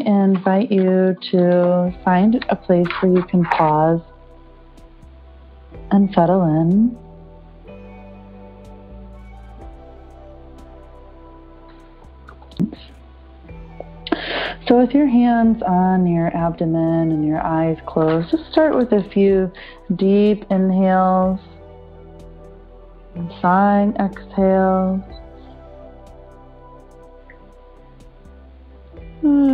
invite you to find a place where you can pause and settle in. So, with your hands on your abdomen and your eyes closed, just start with a few deep inhales and sighing exhales. And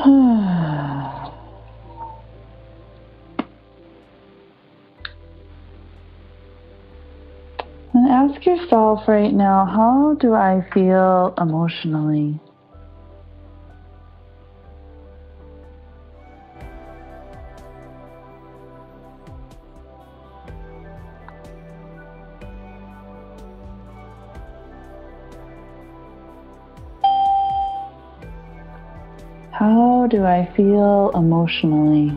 ask yourself right now, how do I feel emotionally? How do I feel emotionally?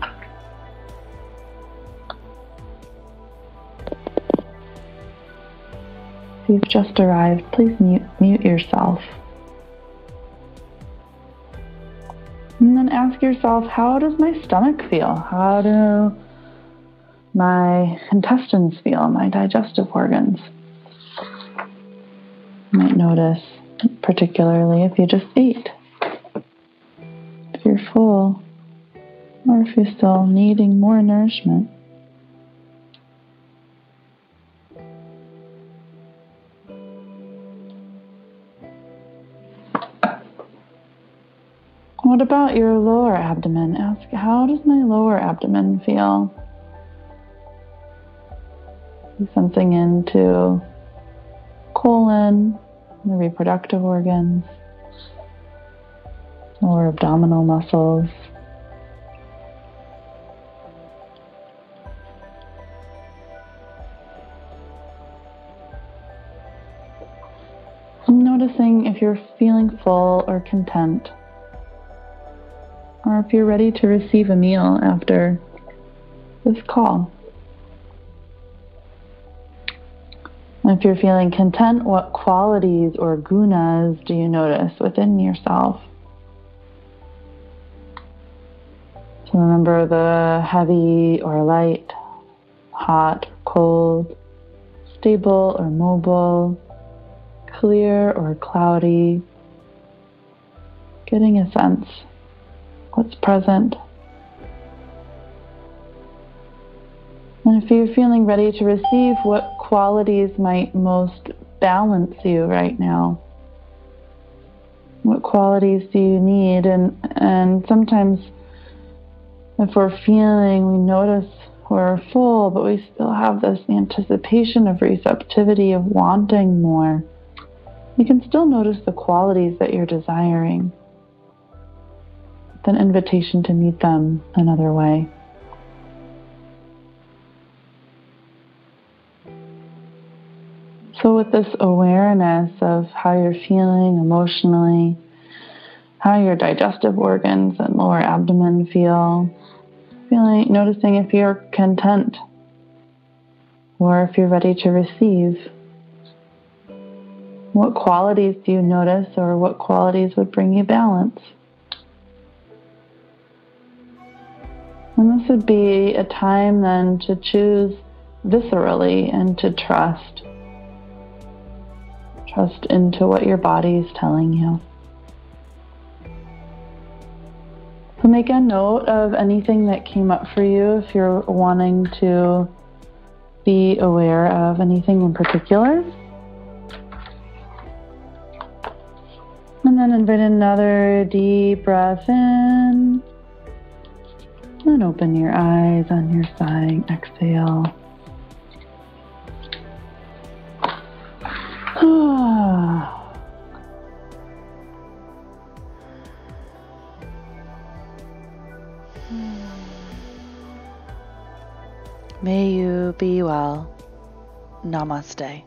You've just arrived, please mute, mute yourself. And then ask yourself, how does my stomach feel? How do my intestines feel, my digestive organs? You might notice, particularly if you just ate, if you're full, or if you're still needing more nourishment. What about your lower abdomen? Ask, how does my lower abdomen feel? Something into colon, the reproductive organs, lower abdominal muscles. I'm noticing if you're feeling full or content or if you're ready to receive a meal after this call. If you're feeling content, what qualities or gunas do you notice within yourself? So remember the heavy or light, hot cold, stable or mobile, clear or cloudy. Getting a sense what's present. And if you're feeling ready to receive, what qualities might most balance you right now? What qualities do you need? And, and sometimes, if we're feeling, we notice we're full, but we still have this anticipation of receptivity, of wanting more. You can still notice the qualities that you're desiring an invitation to meet them another way. So, with this awareness of how you're feeling emotionally, how your digestive organs and lower abdomen feel, feeling, noticing if you're content or if you're ready to receive. What qualities do you notice, or what qualities would bring you balance? And this would be a time then to choose viscerally and to trust. Trust into what your body is telling you. So make a note of anything that came up for you if you're wanting to be aware of anything in particular. And then invite another deep breath in. And open your eyes on your sighing exhale. May you be well. Namaste.